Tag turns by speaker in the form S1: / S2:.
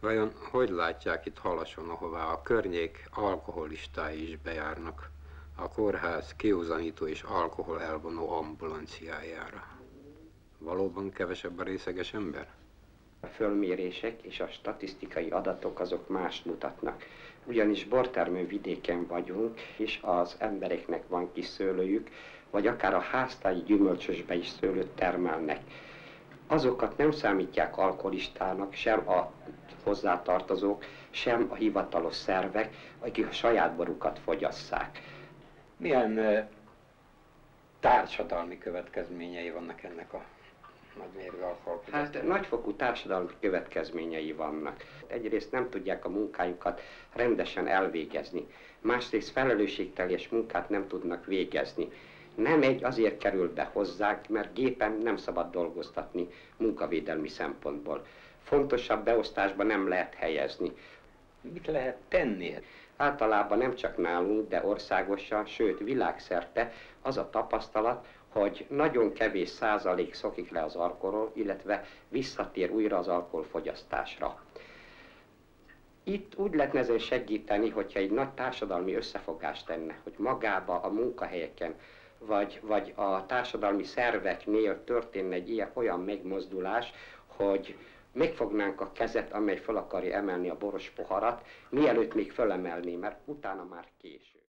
S1: Vajon hogy látják itt Halason, ahová a környék alkoholistái is bejárnak, a kórház kiúzanító és alkohol elvonó ambulanciájára? Valóban kevesebb a részeges ember?
S2: A fölmérések és a statisztikai adatok azok más mutatnak. Ugyanis bortermő vidéken vagyunk, és az embereknek van kis szőlőjük, vagy akár a háztáji gyümölcsösbe is szőlőt termelnek. Azokat nem számítják alkoholistának, sem a hozzátartozók, sem a hivatalos szervek, akik a saját borukat fogyasszák.
S1: Milyen társadalmi következményei vannak ennek a nagymérvű alkoholfogyasztásnak?
S2: Hát nagyfokú társadalmi következményei vannak. Egyrészt nem tudják a munkájukat rendesen elvégezni, másrészt felelősségteljes munkát nem tudnak végezni. Nem egy azért kerül be hozzánk, mert gépen nem szabad dolgoztatni munkavédelmi szempontból. Fontosabb beosztásba nem lehet helyezni.
S1: Mit lehet tenni?
S2: Általában nem csak nálunk, de országosan, sőt világszerte az a tapasztalat, hogy nagyon kevés százalék szokik le az alkoholról, illetve visszatér újra az alkoholfogyasztásra. Itt úgy lehetne ezen segíteni, hogyha egy nagy társadalmi összefogást tenne, hogy magába a munkahelyeken, vagy, vagy a társadalmi szerveknél történne egy ilyen olyan megmozdulás, hogy megfognánk a kezet, amely fel akarja emelni a boros poharat, mielőtt még fölemelné, mert utána már késő.